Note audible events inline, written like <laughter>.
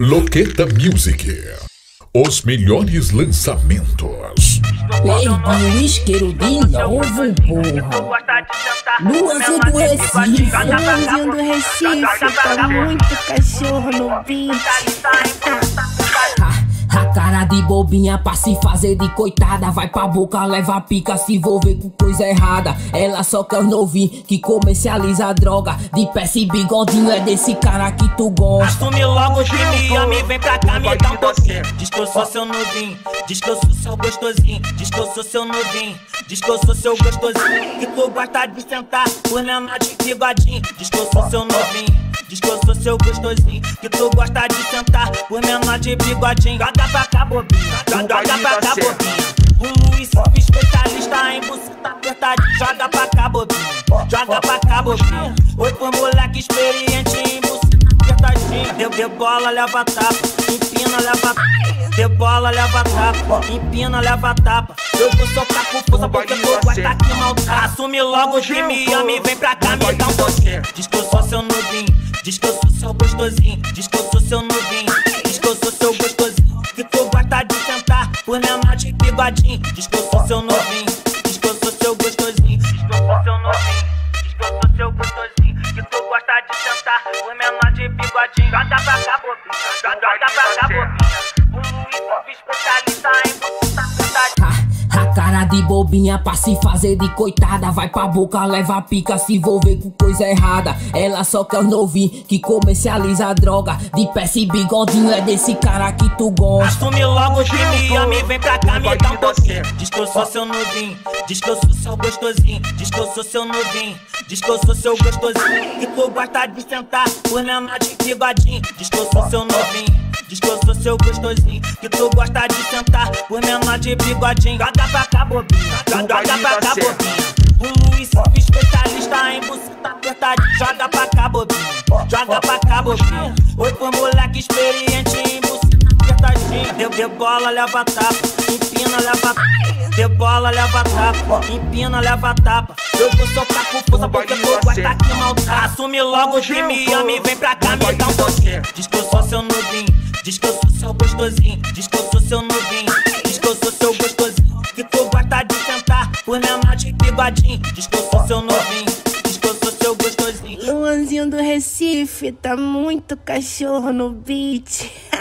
Loqueta Music. Os melhores lançamentos. Perdi o isqueiro de novo, porra. Luanzinho do Recife, Luanzinho do Recife, tá muito cachorro no beat. De bobinha pra se fazer de coitada. Vai pra boca, leva pica, se envolver com coisa errada. Ela só quer novinho que comercializa droga. De peça e bigodinho é desse cara que tu gosta. Assume logo de me vem pra cá, me dá um pouquinho Diz que eu sou seu novinho, diz que eu sou seu gostosinho Diz que eu sou seu novinho, diz que eu sou seu gostosinho. Que tu gosta de sentar por menor de bigodinho. Diz que eu sou seu novinho seu gostosinho, que tu gosta de sentar por menor de bigodinho. Joga pra cá, bobinha, joga, joga pra cá, bobinha. O Luiz, especialista em buceta apertadinho. Joga pra cá, bobinha, joga pra cá, bobinha. Oi pro moleque experiente em buceta apertadinho. Deu, deu bola, leva tapa, empina, leva Deu bola, leva tapa, empina, leva tapa. Eu vou soltar com força porque tu gosta que maltrata. Assume logo de mim, me vem pra cá, me dá um pouquinho. Diz que eu sou seu. Diz que eu sou seu gostosinho, diz que eu sou seu novinho, diz que eu sou seu gostosinho, que tu gosta de sentar por menor de bigodinho, diz que eu sou seu novinho, diz que eu sou seu gostosinho, diz que eu sou seu novinho, diz sou seu gostosinho, que tu gosta de sentar por menor de bigodinho, joga pra cá, bobinha, joga pra cá, bobinha, a cara de bobinha pra se fazer de coitada. Vai pra boca, leva pica, se envolver com coisa errada. Ela só quer novinho que comercializa droga. De peça e bigodinho é desse cara que tu gosta. Assume logo de mim, me vem pra cá, me dá um pouquinho. Diz que eu sou seu novinho, diz que eu sou seu gostosinho Diz que eu sou seu novinho, diz que eu sou seu gostosinho. Que tu gosta de sentar por menor de bigodinho Diz que eu sou seu novinho Diz que eu sou seu gostosinho, que tu gosta de sentar por menor de bigodinho. Joga pra cá, bobinha, joga, joga pra cá, bobinha. O Luiz, especialista em buceta apertadinho. Joga pra cá, bobinha, joga pra cá, bobinha. Oi pro moleque experiente em buceta apertadinho. Deu, deu bola, leva tapa, empina, leva Deu bola, leva tapa, empina, leva tapa. Eu vou soltar com força porque tu gosta que maltrata. Assume logo de mim, me vem pra cá, me dá um pouquinho. Diz que eu sou seu novinho. Diz que eu sou seu gostosinho, diz que eu sou seu novinho, diz que eu sou seu gostosinho, que tu gosta de sentar por menor de bigodinho, diz que eu sou seu novinho, diz que eu sou seu gostosinho. Luanzinho do Recife, tá muito cachorro no beat. <laughs>